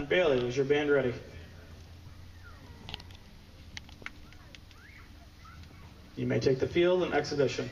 And Bailey, is your band ready? You may take the field in exhibition.